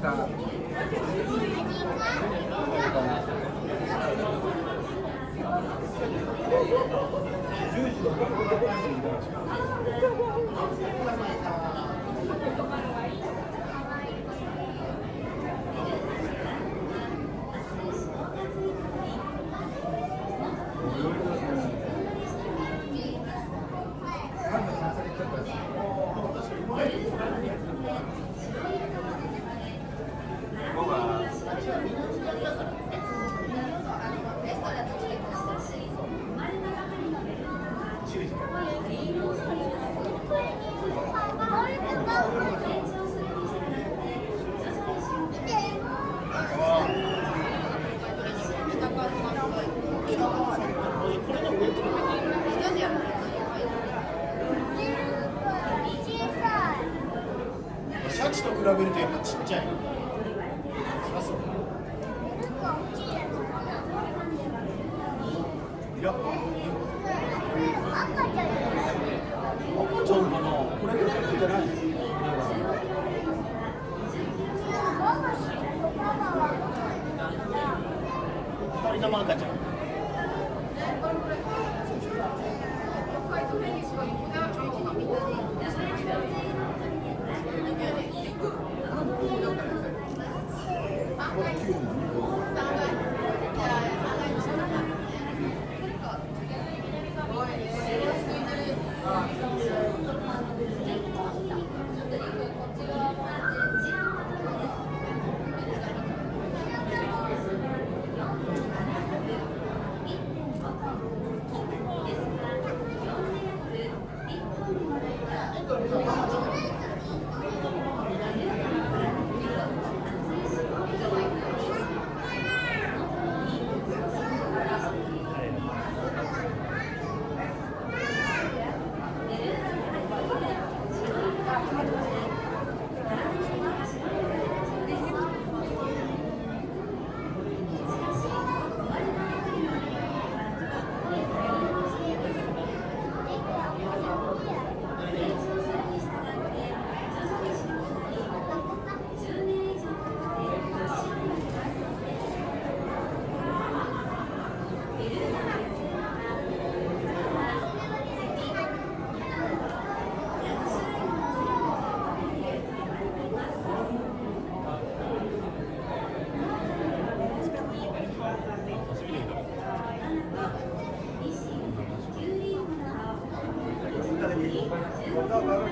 た。比べるとやっぱちっちゃい。そりゃそういや、赤ちゃんかな。これでじゃない。二人とも赤ちゃん。イ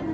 ル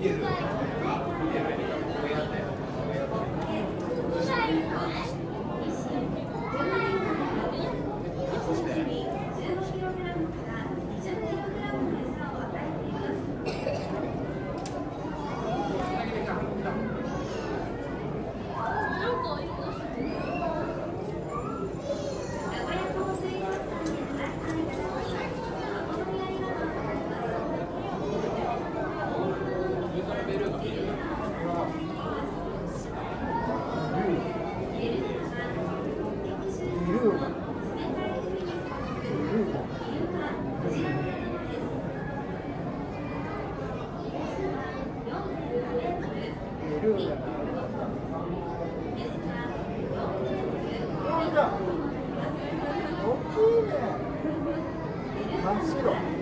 ける。真っ白。